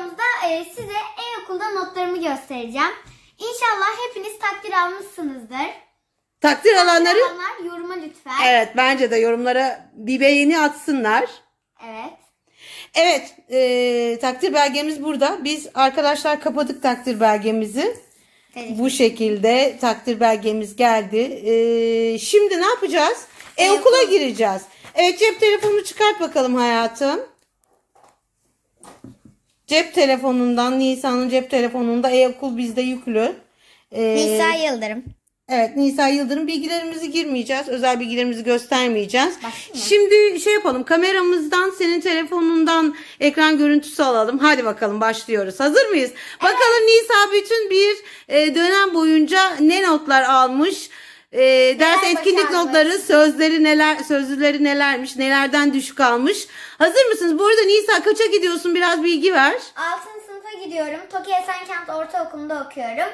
videomuzda e, size e-okulda notlarımı göstereceğim. İnşallah hepiniz takdir almışsınızdır. Takdir alanları Alanlar yoruma lütfen. evet bence de yorumlara bir beğeni atsınlar. Evet. Evet e, takdir belgemiz burada. Biz arkadaşlar kapadık takdir belgemizi. Teşekkür Bu şekilde takdir belgemiz geldi. E, şimdi ne yapacağız? E-okul. E-okula gireceğiz. Evet cep telefonunu çıkart bakalım hayatım. Cep telefonundan Nisa'nın cep telefonunda e-okul bizde yüklü. E, Nisa Yıldırım. Evet Nisa Yıldırım bilgilerimizi girmeyeceğiz. Özel bilgilerimizi göstermeyeceğiz. Başlayayım? Şimdi şey yapalım kameramızdan senin telefonundan ekran görüntüsü alalım. Hadi bakalım başlıyoruz. Hazır mıyız? Bakalım Nisa bütün bir e, dönem boyunca ne notlar almış? E, ders Neler etkinlik başarmış? notları, sözleri neler, sözlüleri nelermiş, nelerden düşük almış. Hazır mısınız? Bu arada Nisa kaça gidiyorsun? Biraz bilgi ver. 6. sınıfa gidiyorum. Toki Esenkent Ortaokulu'nda okuyorum.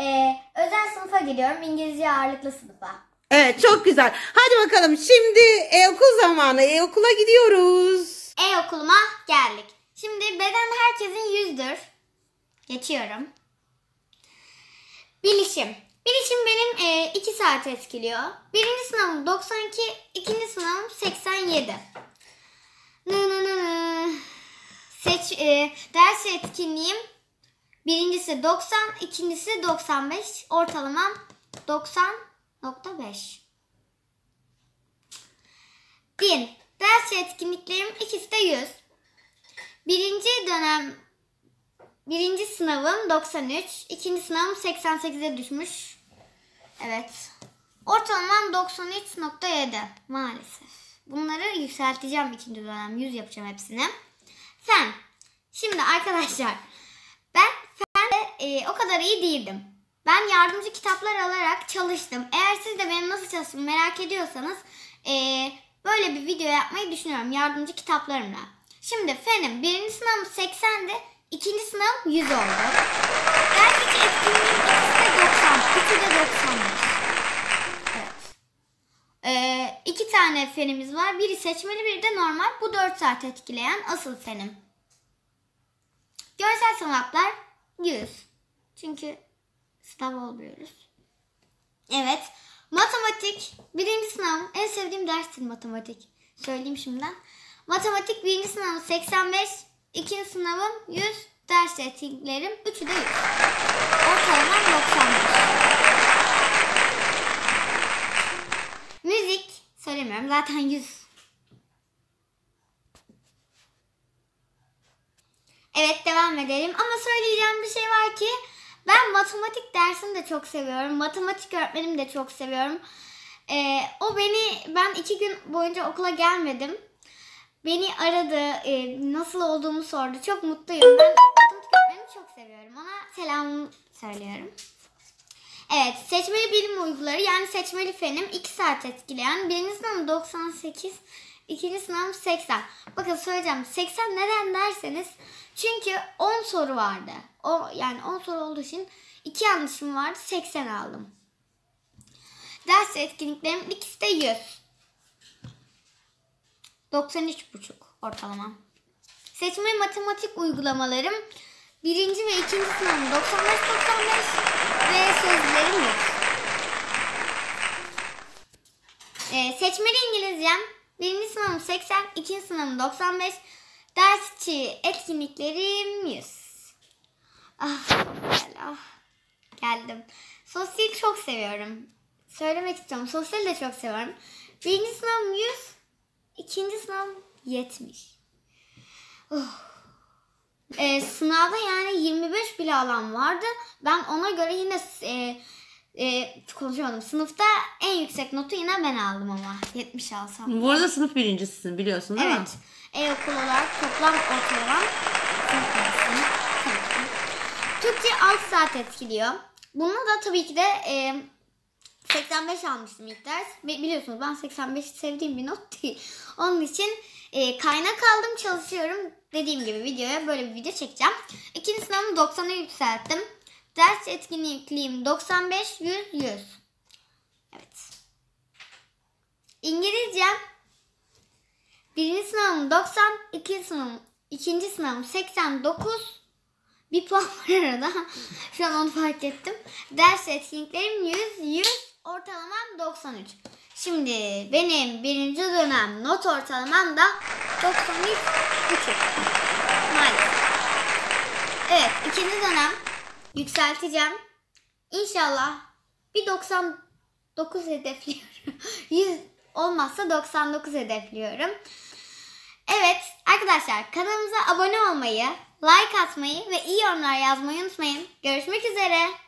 Ee, özel sınıfa gidiyorum. İngilizce ağırlıklı sınıfa. Evet çok güzel. Hadi bakalım şimdi e-okul zamanı. E-okula gidiyoruz. E-okuluma geldik. Şimdi beden herkesin yüzdür. Geçiyorum. Bilişim. Bilişim benim 2 saat etkiliyor. Birinci sınavım 92, ikinci sınavım 87. Nı nı nı nı. Seç, e, ders etkinliğim birincisi 90, ikincisi 95. Ortalamam 90.5. Din. Ders etkinliklerim ikisi de 100. Birinci dönem birinci sınavım 93, ikinci sınavım 88'e düşmüş. Evet. Ortalamam 93.7 maalesef. Bunları yükselteceğim ikinci dönem. 100 yapacağım hepsini. Fen. Şimdi arkadaşlar ben fende e, o kadar iyi değildim. Ben yardımcı kitaplar alarak çalıştım. Eğer siz de benim nasıl çalıştığımı merak ediyorsanız e, böyle bir video yapmayı düşünüyorum yardımcı kitaplarımla. Şimdi fenim birinci sınavım 80'di. ikinci sınavım 100 oldu. De 95. Evet. Ee, iki tane fenimiz var. Biri seçmeli biri de normal. Bu 4 saat etkileyen asıl fenim. Görsel sanatlar 100. Çünkü sınav olmuyoruz. Evet. Matematik. Birinci sınavım. En sevdiğim derstir matematik. Söyleyeyim şimdiden. Matematik birinci sınavım 85. ikinci sınavım 100. Ders etkinliklerim. Üçü de 100. Ortalamam 95. Müzik. Söylemiyorum. Zaten 100. Evet devam edelim. Ama söyleyeceğim bir şey var ki ben matematik dersini de çok seviyorum. Matematik öğretmenimi de çok seviyorum. Ee, o beni ben iki gün boyunca okula gelmedim. Beni aradı. e, nasıl olduğumu sordu. Çok mutluyum. Ben matematik öğretmenimi çok seviyorum. Ona selam söylüyorum. Evet, seçmeli bilim uyguları yani seçmeli fenim 2 saat etkileyen. Birinci sınavım 98, ikinci sınavım 80. Bakın söyleyeceğim 80 neden derseniz çünkü 10 soru vardı. O yani 10 soru olduğu için 2 yanlışım vardı 80 aldım. Ders etkinliklerim ikisi de 100. 93,5 ortalama. Seçmeli matematik uygulamalarım birinci ve ikinci sınavım 95-95 ve sözlerim 100. Ee, seçmeli İngilizcem birinci sınavım 80, ikinci sınavım 95, ders içi etkinliklerim 100. Ah, güzel, ah. Geldim. Sosyal çok seviyorum. Söylemek istiyorum. Sosyal de çok seviyorum. Birinci sınavım 100, ikinci sınavım 70. Oh. Ee, sınavda yani 25 bile alan vardı. Ben ona göre yine e, e, konuşamadım. Sınıfta en yüksek notu yine ben aldım ama. 70 alsam. Bu arada sınıf birincisisin biliyorsun değil mi? Evet. E-okul olarak toplam ortalama sınıf birincisi. Tabii ki. Türkçe 6 saat etkiliyor. Bunu da tabii ki de e, 85 almıştım ilk ders. Bi- Biliyorsunuz ben 85 sevdiğim bir not değil. Onun için e, kaynak aldım çalışıyorum. Dediğim gibi videoya böyle bir video çekeceğim. İkinci sınavımı 90'a yükselttim. Ders etkinliğim 95, 100, 100. Evet. İngilizcem birinci sınavım 90, ikinci sınavım ikinci sınavım 89. Bir puan var arada. Şu an onu fark ettim. Ders etkinliklerim 100, 100, ortalamam 93. Şimdi benim birinci dönem not ortalamam da 93 buçuk. Maalesef. Evet ikinci dönem yükselteceğim. İnşallah bir 99 hedefliyorum. 100 olmazsa 99 hedefliyorum. Evet arkadaşlar kanalımıza abone olmayı, like atmayı ve iyi yorumlar yazmayı unutmayın. Görüşmek üzere.